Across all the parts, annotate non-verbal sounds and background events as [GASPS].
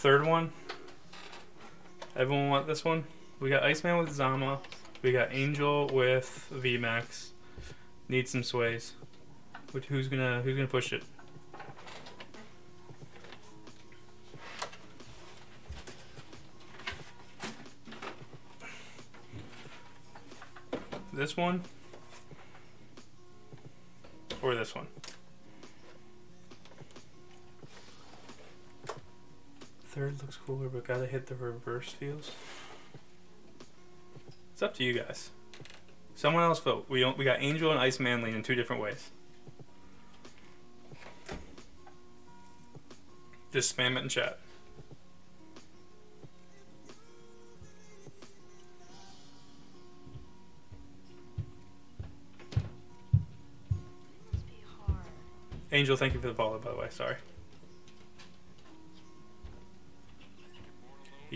Third one. Everyone want this one? We got Iceman with Zama. We got Angel with VMAX. Need some sways. Who's gonna who's gonna push it? This one or this one? Third looks cooler, but gotta hit the reverse feels. It's up to you guys. Someone else vote. We don't, we got Angel and Ice Iceman leaning two different ways. Just spam it in chat. Must be hard. Angel, thank you for the follow, by the way. Sorry.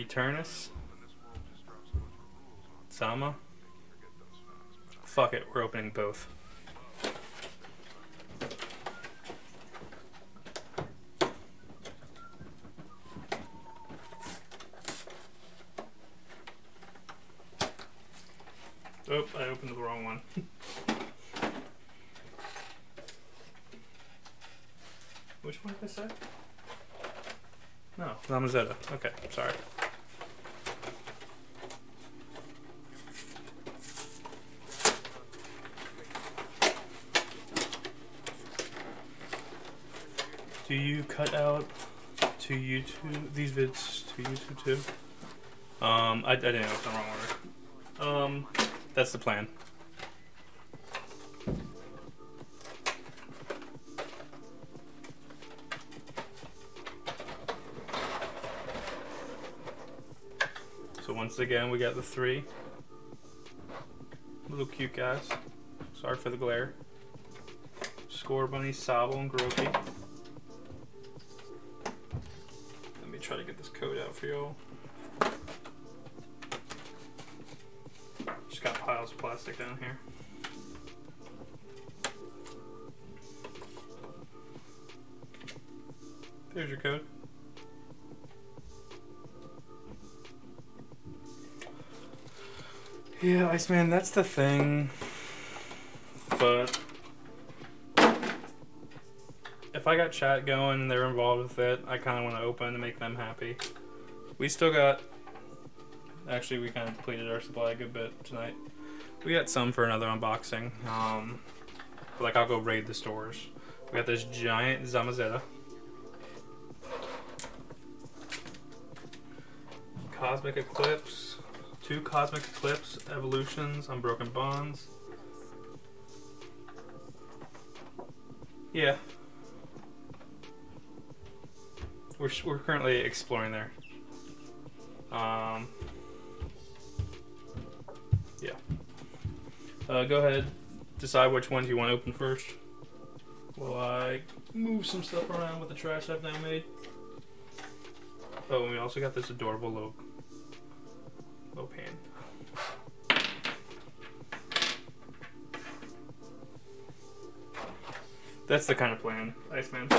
Eternatus. Sama. Fuck it, we're opening both. Oh, I opened the wrong one. [LAUGHS] Which one did I say? No, Zamazenta. Okay, sorry. Cut out to YouTube these vids to YouTube too? Um, I, I didn't know it's the wrong order. Um, that's the plan. So once again, we got the three little cute guys. Sorry for the glare. Score Bunny, Sobble, and Grookey. Try to get this code out for y'all. Just got piles of plastic down here. There's your code. Yeah, Iceman, that's the thing. But if I got chat going and they're involved with it, I kind of want to open to make them happy. We still got. Actually, we kind of depleted our supply a good bit tonight. We got some for another unboxing. Um, like I'll go raid the stores. We got this giant Zamazenta. Cosmic Eclipse. Two Cosmic Eclipse Evolutions, Unbroken Bonds. Yeah. We're, we're currently exploring there. Um, yeah. Uh, go ahead. Decide which ones you want to open first. While I move some stuff around with the trash I've now made. Oh, and we also got this adorable little, little pan. That's the kind of plan, Iceman.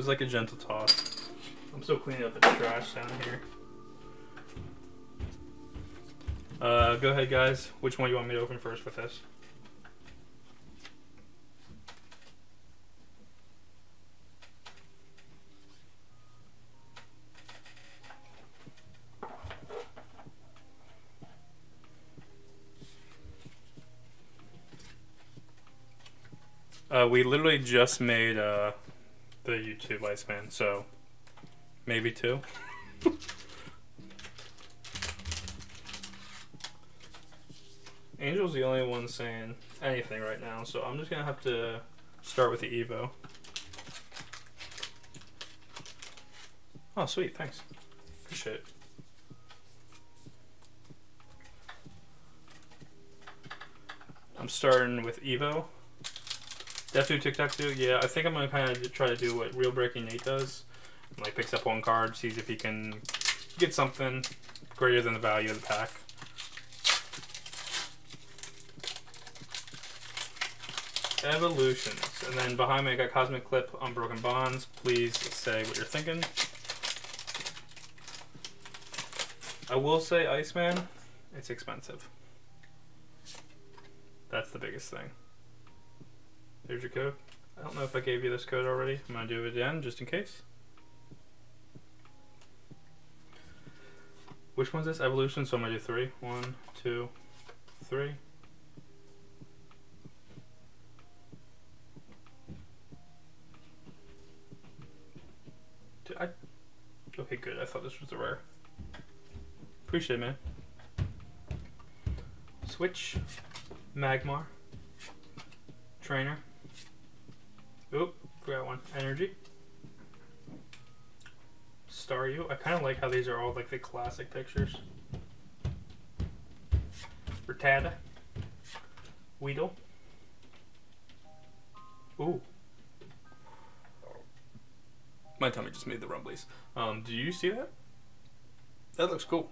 Was like a gentle toss. I'm still cleaning up the trash down here. Uh, go ahead, guys. Which one you want me to open first with this? Uh, we literally just made uh, the YouTube lifespan, so maybe two. [LAUGHS] Angel's the only one saying anything right now, so I'm just gonna have to start with the Evo. Oh, sweet, thanks. Appreciate it. I'm starting with Evo. Definitely TikTok too. Yeah, I think I'm gonna kind of try to do what Real Breaking Nate does. Like picks up one card, sees if he can get something greater than the value of the pack. Evolutions. And then behind me I got Cosmic Clip, Unbroken Bonds. Please say what you're thinking. I will say Iceman, it's expensive. That's the biggest thing. There's your code. I don't know if I gave you this code already. I'm going to do it again just in case. Which one's this? Evolution, so I'm going to do three. One, two, three. I? Okay, good. I thought this was the rare. Appreciate it, man. Switch. Magmar. Trainer. Oop, forgot one. Energy. Staryu. I kind of like how these are all like the classic pictures. Rattata. Weedle. Ooh. My tummy just made the rumblies. Um, do you see that? That looks cool.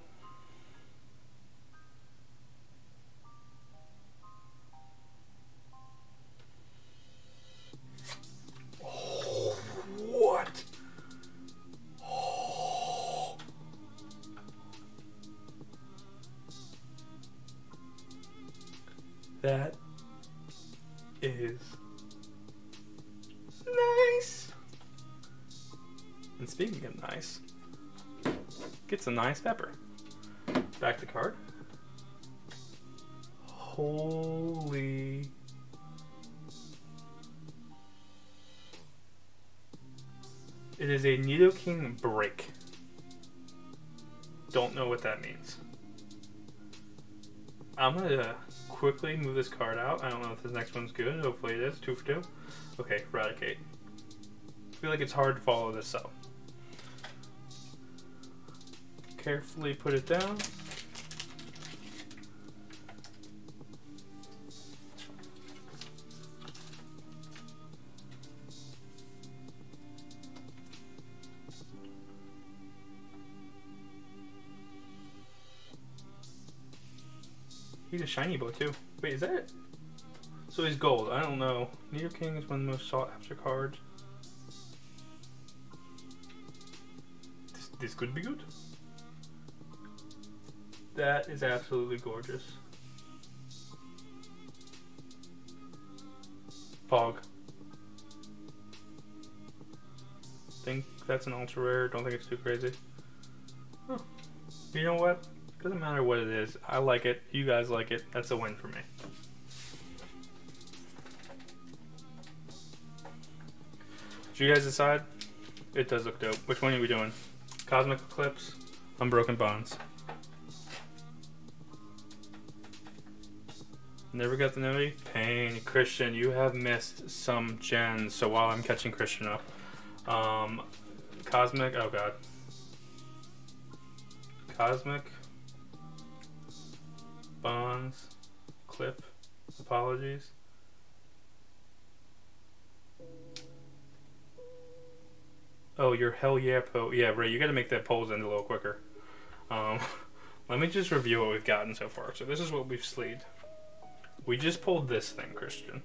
Gets a nice pepper. Back the card. Holy It is a Nidoking break. Don't know what that means. I'm gonna quickly move this card out. I don't know if this next one's good. Hopefully it is. Two for two. Okay, Eradicate. I feel like it's hard to follow this up. Carefully put it down. He's a shiny bow too. Wait, is that it? So he's gold. I don't know. Nidoking is one of the most sought after cards. This, this could be good. That is absolutely gorgeous. Pog. Think that's an ultra rare. Don't think it's too crazy. Huh. You know what? Doesn't matter what it is. I like it. You guys like it. That's a win for me. Did you guys decide? It does look dope. Which one are we doing? Cosmic Eclipse, Unbroken Bonds. Never got the noti? Pain. Christian, you have missed some gens, so while I'm catching Christian up. Um, Cosmic, oh god. Cosmic, Bonds, Clip, Apologies. Oh, your hell yeah po. Yeah, Ray, you got to make that polls end a little quicker. Um, [LAUGHS] let me just review what we've gotten so far. So this is what we've sleeved. We just pulled this thing, Christian.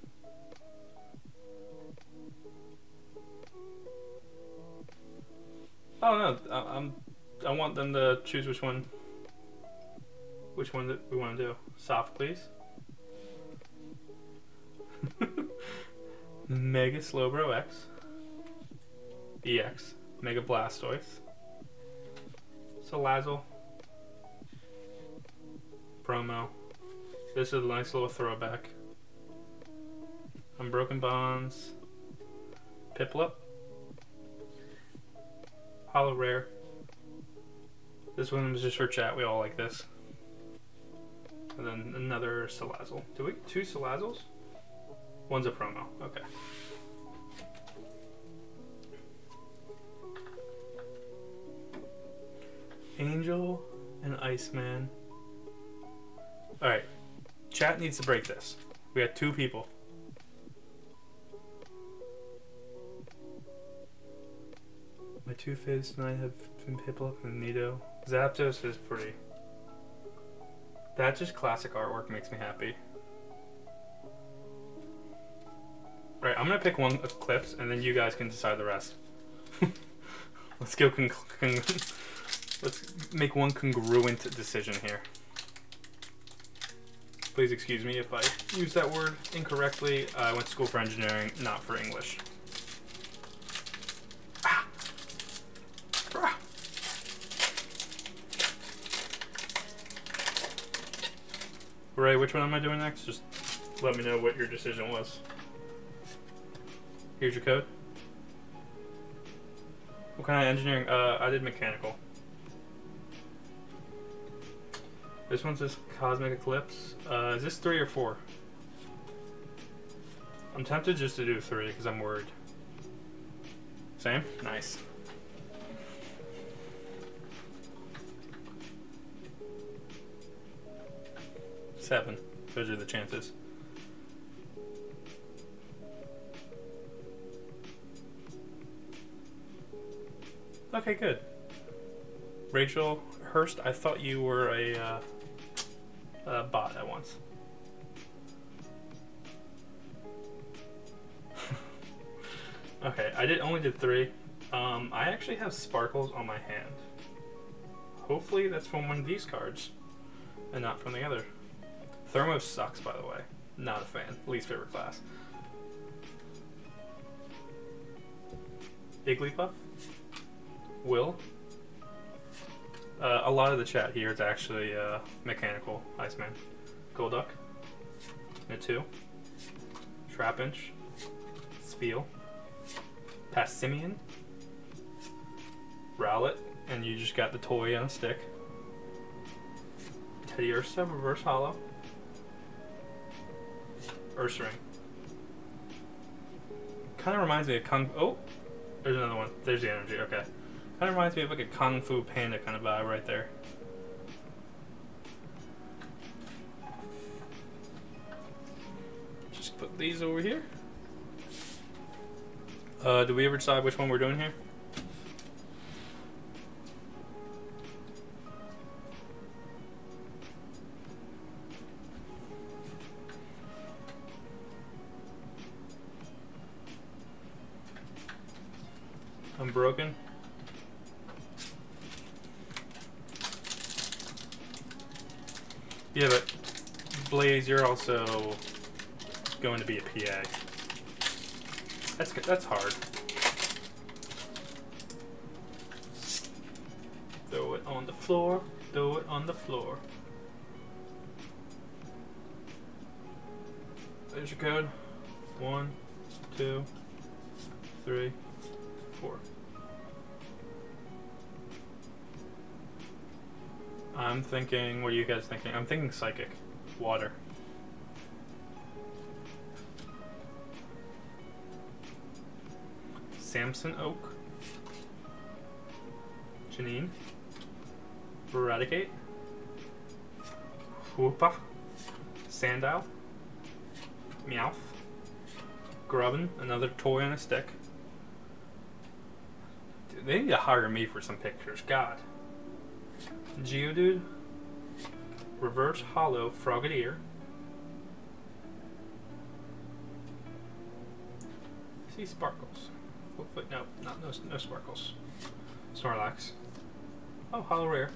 Oh no, I, I'm. I want them to choose which one. Which one that we want to do? Soft, please. [LAUGHS] Mega Slowbro X. EX. Mega Blastoise. Salazzle. Promo. This is a nice little throwback. Unbroken Bonds. Piplup. Holo Rare. This one was just for chat. We all like this. And then another Salazzle. Do we two Salazzles? One's a promo. Okay. Angel and Iceman. Alright. Chat needs to break this. We got two people. My two faves tonight have been Piplup and Nito. Zapdos is pretty. That just classic artwork makes me happy. Right, I'm gonna pick one Eclipse and then you guys can decide the rest. [LAUGHS] let's go [LAUGHS] let's make one congruent decision here. Please excuse me if I use that word incorrectly. I went to school for engineering, not for English. Ah. Ah. Ray, which one am I doing next? Just let me know what your decision was. Here's your code. What kind of engineering? Uh, I did mechanical. This one says Cosmic Eclipse. Uh, is this three or four? I'm tempted just to do three because I'm worried. Same? Nice. Seven. Those are the chances. Okay, good. Rachel Hurst, I thought you were a, uh, a bot at once. [LAUGHS] okay, I did only did three. Um, I actually have sparkles on my hand. Hopefully that's from one of these cards, and not from the other. Thermo sucks, by the way. Not a fan. Least favorite class. Igglybuff. Will. Uh, a lot of the chat here is actually uh, mechanical Iceman. Golduck. Natu. Trapinch. Spheal. Passimian. Rowlet. And you just got the toy on a stick. Teddiursa Reverse Holo. Ursaring. Kind of reminds me of Kung... Oh! There's another one. There's the energy, okay. Kind of reminds me of like a Kung Fu Panda kind of vibe right there. Just put these over here. Uh, do we ever decide which one we're doing here? Blaze, you're also going to be a PA. That's good. That's hard. Throw it on the floor. Throw it on the floor. There's your code. One, two, three, four. I'm thinking, what are you guys thinking? I'm thinking psychic. Water. Samson Oak. Janine. Eradicate. Wooper. Sandile. Meowth. Grubbin, another toy on a stick. Dude, they need to hire me for some pictures. God. Geodude, Reverse Holo Frogadier, see sparkles. Hopefully, no, not no, no sparkles. Snorlax. Oh, holo rare.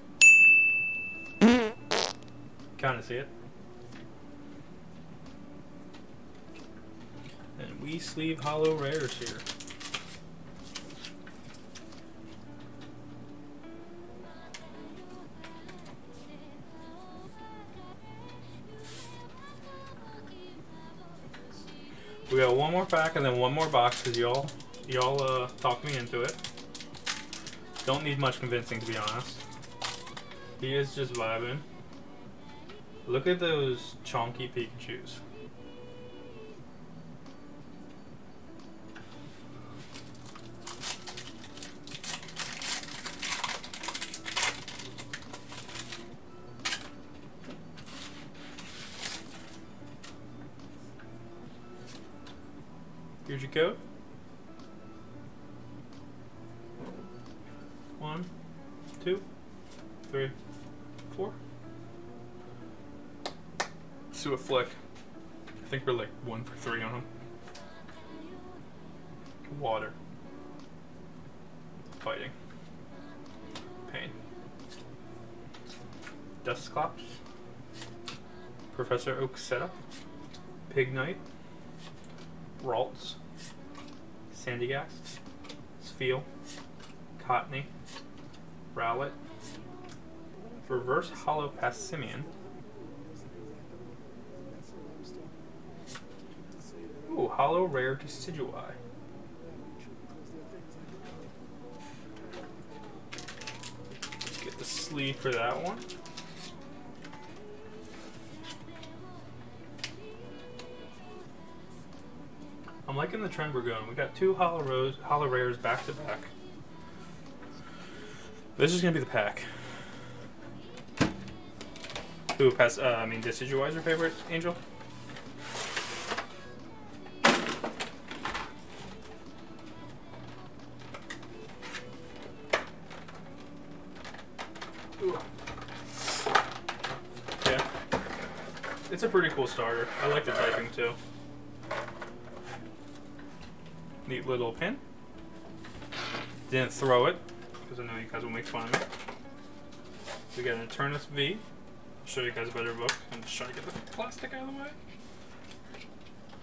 kind of see it. And we sleeve holo rares here. We got one more pack and then one more box because y'all y'all uh, talked me into it. Don't need much convincing to be honest. He is just vibing. Look at those chonky Pikachus. Dusclops. Professor Oak setup. Pignite. Ralts. Sandygast. Spheal. Cottonee. Rowlet. Reverse Holo Passimian. Ooh, Holo Rare Decidueye. Let's get the sleeve for that one. I'm liking the trend we're going. We got two holo rose, holo rares back to back. This is gonna be the pack. Who pass? Uh, I mean, Decidueye is your favorite angel? Ooh. Yeah, it's a pretty cool starter. I like the typing too. Neat little pin. Didn't throw it because I know you guys will make fun of me. We got an Eternatus V. I'll show you guys a better book. I'm just trying to get the plastic out of the way.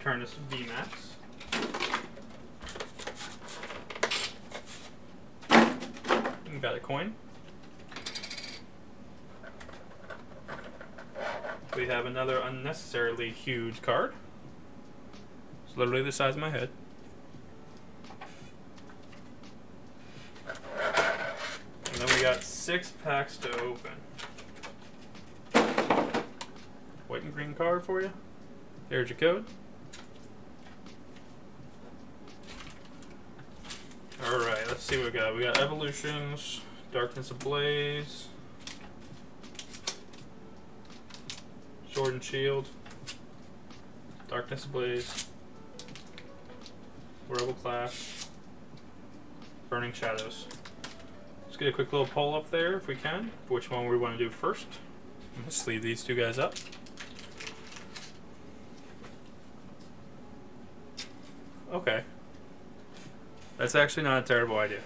Eternatus V Max. We got a coin. We have another unnecessarily huge card. It's literally the size of my head. Then we got six packs to open. White and green card for you. There's your code. Alright, let's see what we got. We got Evolutions, Darkness Ablaze, Sword and Shield, Darkness Ablaze, Rebel Clash, Burning Shadows. Let's get a quick little poll up there if we can, which one we want to do first. Let's leave these two guys up. Okay. That's actually not a terrible idea.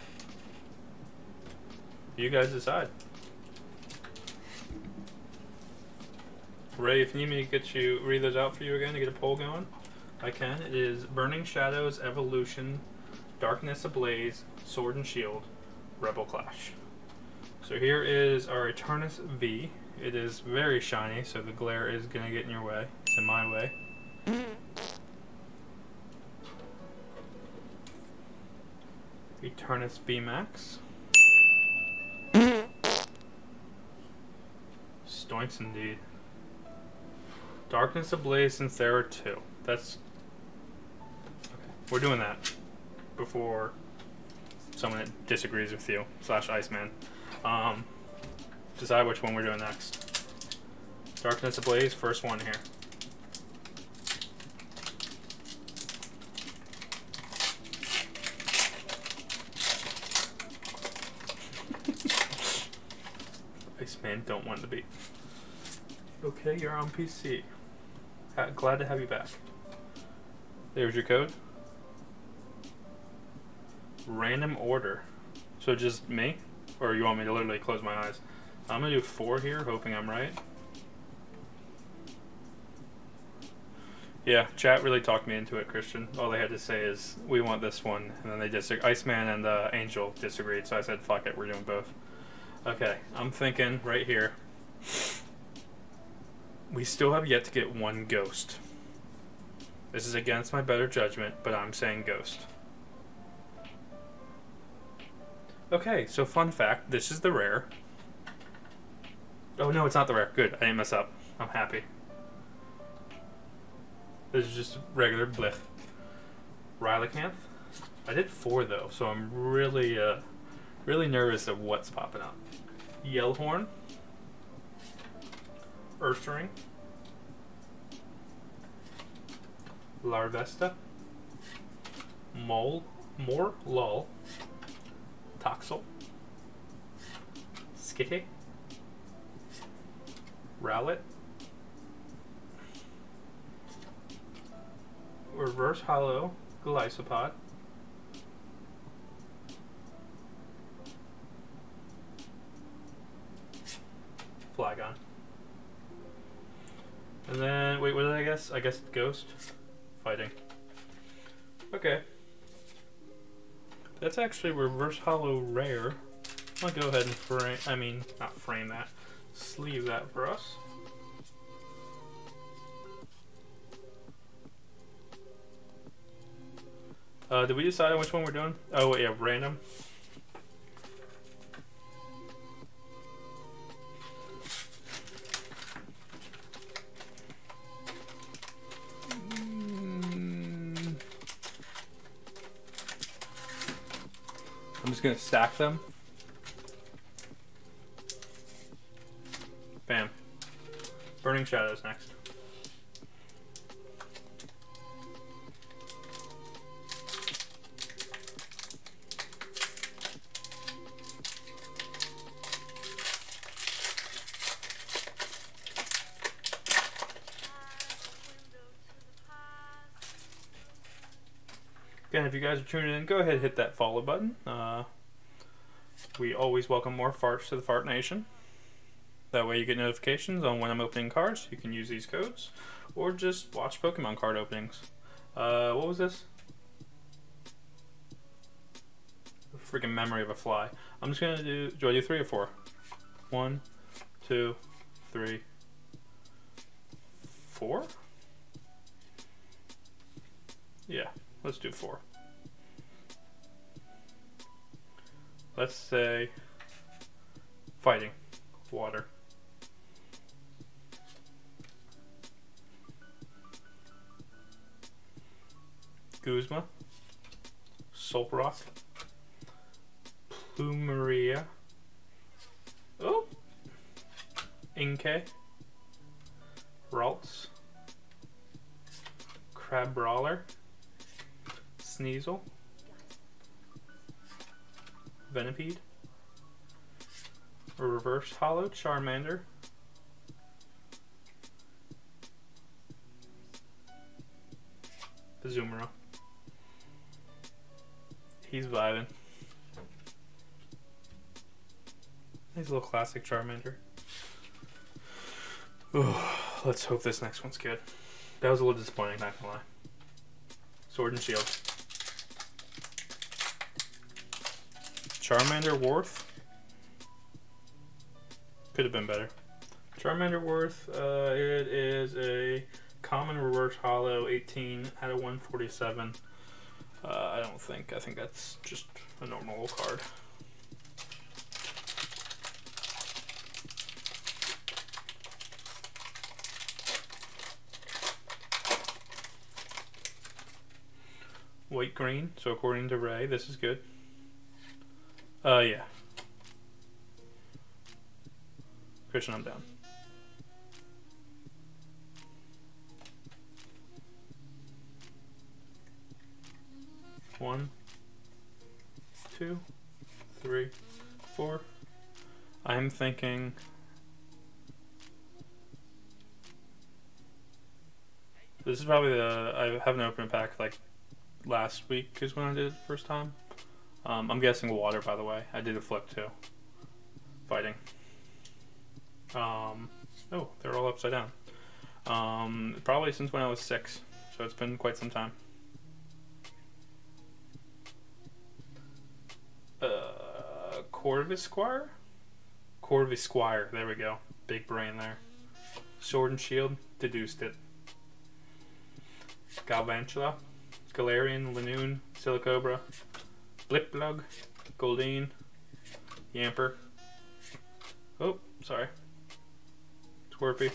You guys decide. Ray, if you need me to get you read those out for you again to get a poll going, I can. It is Burning Shadows, Evolution, Darkness Ablaze, Sword and Shield, Rebel Clash. So here is our Eternatus V. It is very shiny, so the glare is gonna get in your way. It's in my way. Eternatus V Max. Stoinks indeed. Darkness Ablaze since there are two. That's okay. We're doing that before someone that disagrees with you slash Iceman. Um, decide which one we're doing next. Darkness Ablaze, first one here. [LAUGHS] Iceman don't want to be. Okay, you're on PC. Glad to have you back. There's your code. Random order. So just me? Or you want me to literally close my eyes? I'm gonna do four here, hoping I'm right. Yeah, chat really talked me into it, Christian. All they had to say is, we want this one. And then they disagree. Iceman and uh, Angel disagreed, so I said, fuck it, we're doing both. Okay, I'm thinking right here. We still have yet to get one ghost. This is against my better judgment, but I'm saying ghost. Okay, so fun fact this is the rare. Oh no, it's not the rare. Good, I didn't mess up. I'm happy. This is just regular blech. Relicanth. I did four though, so I'm really, uh, really nervous of what's popping up. Yellhorn. Ursaring. Larvesta. Mole, More Lull, Toxel, Skitty, Rowlet, Reverse Holo, Glycopod, Flagon. And then, wait, what did I guess? I guess Ghost? Fighting. Okay. That's actually reverse holo rare. I'll go ahead and frame, I mean, not frame that, sleeve that for us. Uh, did we decide on which one we're doing? Oh, yeah, random. Just gonna stack them. Bam. Burning Shadows next. If you guys are tuning in, go ahead and hit that follow button. Uh, we always welcome more farts to the Fart Nation. That way you get notifications on when I'm opening cards. You can use these codes. Or just watch Pokemon card openings. Uh, what was this? freaking memory of a fly. I'm just gonna do, do I do three or four? One, two, three, four? Yeah, let's do four. Let's say fighting, water. Guzma, Solrock, Plumeria, oh, Inkay, Ralts, Crabrawler, Sneasel, Venipede, a Reverse Holo Charmander, Azumarill. He's vibing. Nice little classic Charmander. Ooh, let's hope this next one's good. That was a little disappointing, not gonna lie. Sword and Shield. Charmander Worth. Could have been better. Charmander Worth, uh, it is a common reverse holo, 18 out of 147. Uh, I don't think. I think that's just a normal card. White green, so according to Ray, this is good. Uh, yeah. Christian, I'm down. One, two, three, four. I'm thinking. This is probably the. I haven't opened a pack like last week is when I did it the first time. Um, I'm guessing water, by the way. I did a flip too. Fighting. Um, oh, they're all upside down. Um, probably since when I was six, so it's been quite some time. Uh, Corvisquire? Corvisquire, there we go. Big brain there. Sword and Shield, deduced it. Galvantula, Galarian, Linoone, Silicobra, Blipbug, Goldeen, Yamper. Oh, sorry. Scorpy,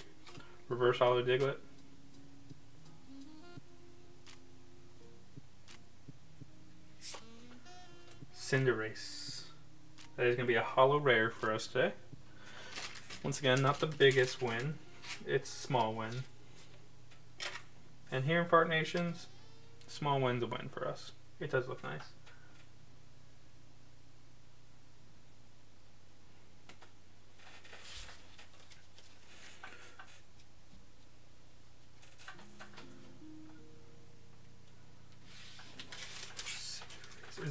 Reverse Holo Diglett. Cinderace. That is going to be a holo rare for us today. Once again, not the biggest win. It's a small win. And here in Fart Nations, small win's a win for us. It does look nice.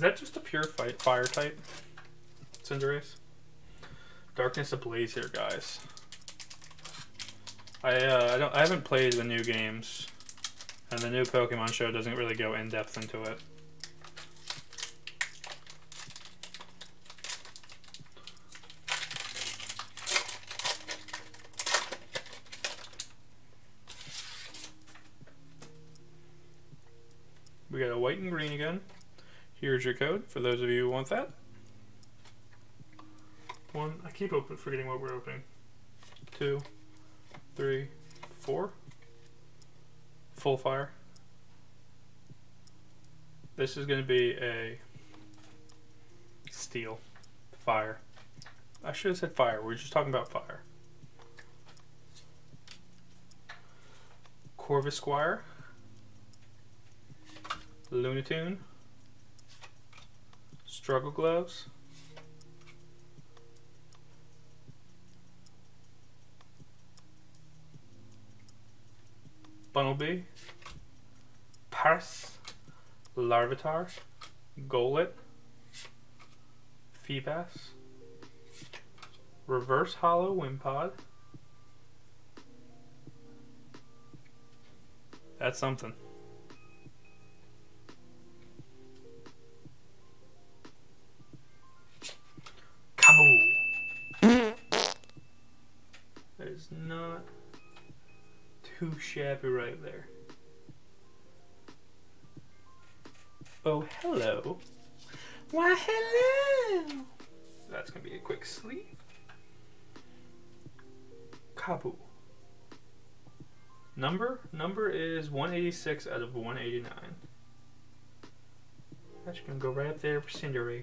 That just a pure fight fire type? Cinderace? Darkness Ablaze here, guys. I uh, I don't I haven't played the new games, and the new Pokemon show doesn't really go in depth into it. We got a white and green again. Here's your code for those of you who want that. One, I keep open, forgetting what we're opening. Two, three, four. Full fire. This is going to be a steel fire. I should have said fire. We are just talking about fire. Corvisquire. Lunatone. Struggle Gloves. Bunnelby, Paras, Larvitar, Golett, Feebas, Reverse Holo Wimpod. That's something. Too shabby right there. Oh, hello. Why, hello. That's going to be a quick sleep. Kabul. Number? Number is 186 out of 189. That's to go right up there for Cinderace.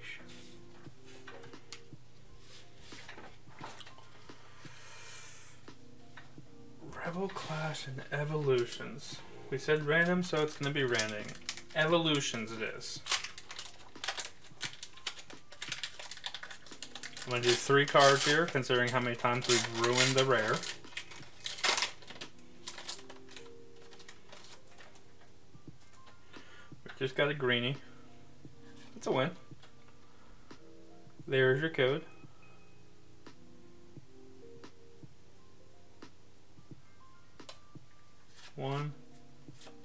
Rebel Clash and Evolutions. We said random, so it's to be random. Evolutions it is. I'm to do three cards here, considering how many times we've ruined the rare. We just got a greenie. It's a win. There's your code.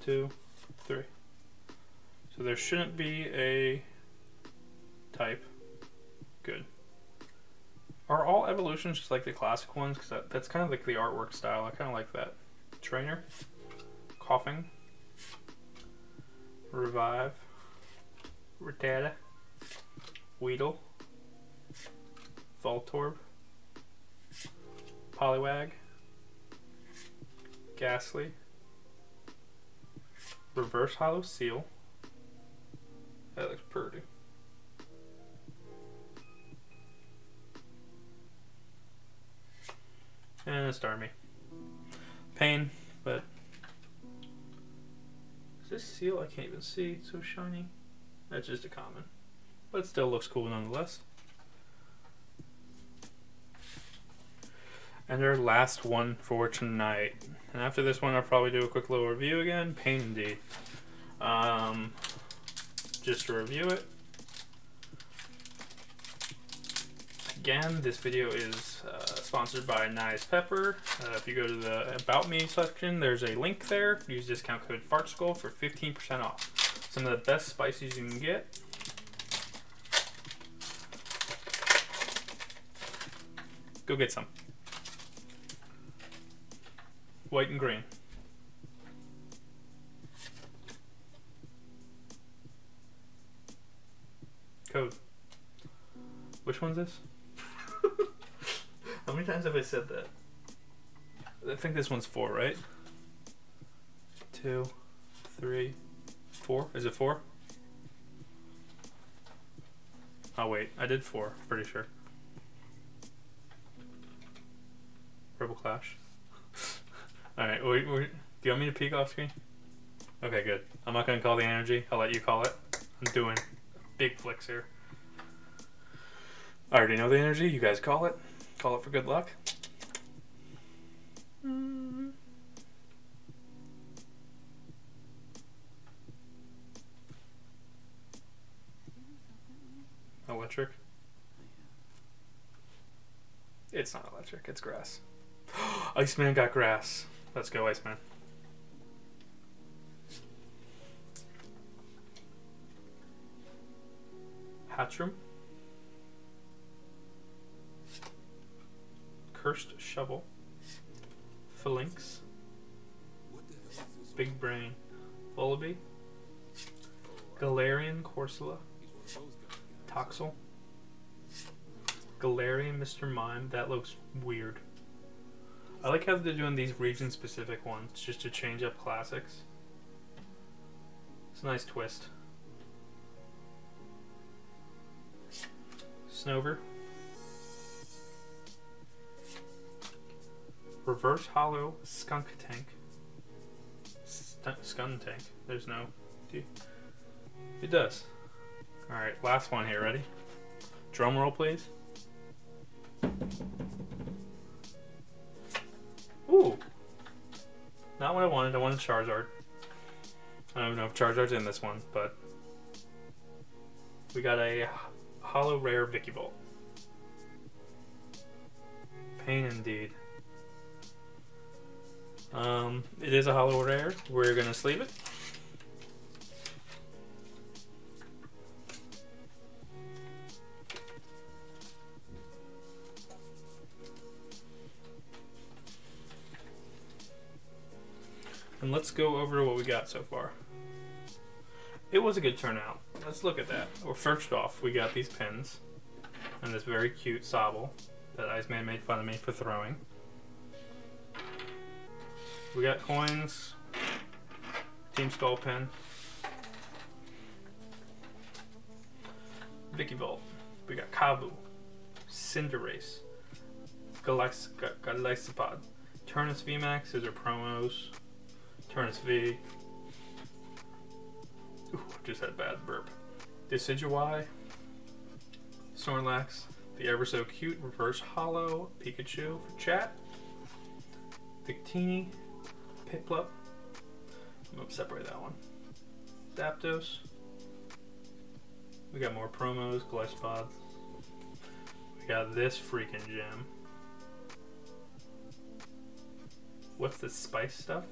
Two, three. So there shouldn't be a type. Good. Are all evolutions just like the classic ones? Because that, that's kind of like the artwork style. I kind of like that. Trainer. Koffing. Revive. Rattata. Weedle. Voltorb. Poliwag. Gastly. Reverse holo Seel. That looks pretty. And a Starmie. Pain, but is this Seel? I can't even see. It's so shiny. That's just a common. But it still looks cool nonetheless. And our last one for tonight. And after this one, I'll probably do a quick little review again. Pain indeed. Um, just to review it. Again, this video is uh, sponsored by Nice Pepper. Uh, if you go to the About Me section, there's a link there. Use discount code FARTSKULL for 15% off. Some of the best spices you can get. Go get some. White and green. Code. Which one's this? [LAUGHS] How many times have I said that? I think this one's four, right? Two, three, four. Is it four? Oh wait, I did four, pretty sure. Rebel Clash. Alright, wait, wait, do you want me to peek off screen? Okay, good. I'm not gonna call the energy. I'll let you call it. I'm doing big flicks here. I already know the energy. You guys call it. Call it for good luck. Electric. It's not electric, it's grass. [GASPS] Iceman got grass. Let's go, Iceman. Hattrem. Cursed Shovel. Falinks. Big Brain. Volibee. Galarian Corsola. Toxel. Galarian Mr. Mime. That looks weird. I like how they're doing these region specific ones just to change up classics. It's a nice twist. Snover. Reverse Holo Skunk Tank. Skuntank. There's no. It does. Alright, last one here. Ready? Drum roll, please. Not what I wanted. I wanted Charizard. I don't know if Charizard's in this one, but we got a holo Rare Vikavolt. Pain indeed. Um, it is a holo Rare. We're gonna sleeve it. And let's go over what we got so far. It was a good turnout. Let's look at that. Well, first off, we got these pins. And this very cute Sobble that Iceman made fun of me for throwing. We got coins. Team Skull pin. Vicky Vikavolt. We got Kabu. Cinderace. Galax Golisopod. Eternatus VMAX. These are promos. Eternatus V. Ooh, just had a bad burp. Decidueye. Snorlax. The ever so cute reverse holo Pikachu for chat. Victini. Piplup. I'm gonna separate that one. Zapdos. We got more promos, Golisopod. We got this freaking gem. What's this spice stuff?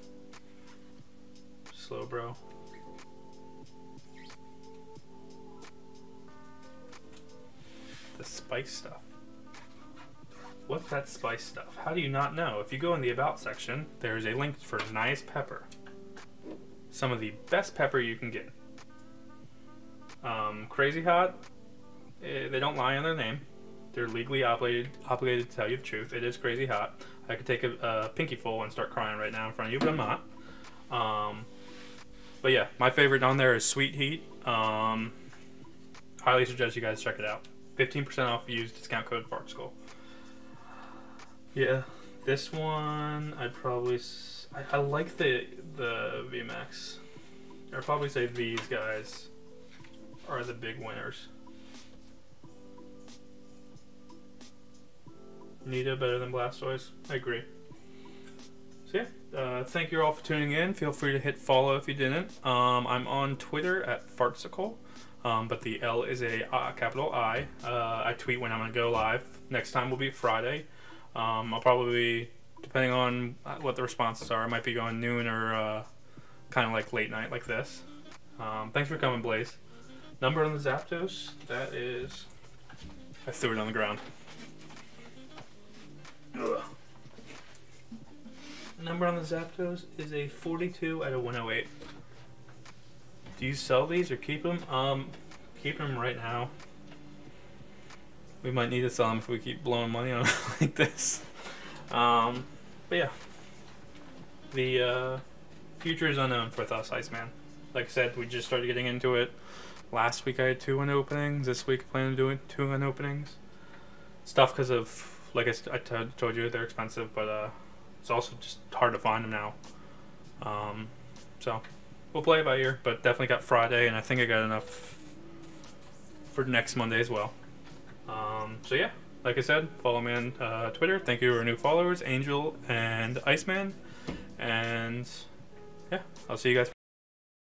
Slow, bro. The spice stuff. What's that spice stuff? How do you not know? If you go in the About section, there's a link for nice pepper. Some of the best pepper you can get. Um, Crazy Hot, eh, they don't lie on their name. They're legally obligated obligated to tell you the truth. It is crazy hot. I could take a, a pinky full and start crying right now in front of you, but I'm not. Um, but yeah, my favorite on there is Sweet Heat. Um, highly suggest you guys check it out. 15% off use discount code FartSkull. Yeah, this one I'd probably I, I like the the VMAX. I'd probably say these guys are the big winners. Nita better than Blastoise. I agree. So yeah, uh, thank you all for tuning in. Feel free to hit follow if you didn't. Um, I'm on Twitter at Fartsicle, um, but the L is a uh, capital I. Uh, I tweet when I'm gonna go live. Next time will be Friday. Um, I'll probably, depending on what the responses are, I might be going noon or uh, kind of like late night like this. Um, thanks for coming, Blaze. Number on the Zapdos, that is. I threw it on the ground. Ugh number on the Zapdos is a 42 out of 108. Do you sell these or keep them? Um, keep them right now. We might need to sell them if we keep blowing money on them [LAUGHS] like this. Um, but yeah, the uh, future is unknown for us, Iceman. Like I said, we just started getting into it. Last week I had two openings. This week I plan on doing two openings. Stuff because of, like I, told you, they're expensive, but uh, it's also just hard to find them now. Um, so we'll play it by ear, but definitely got Friday, and I think I got enough for next Monday as well. Um, so yeah, like I said, follow me on uh, Twitter. Thank you to our new followers, Angel and Iceman. And yeah, I'll see you guys.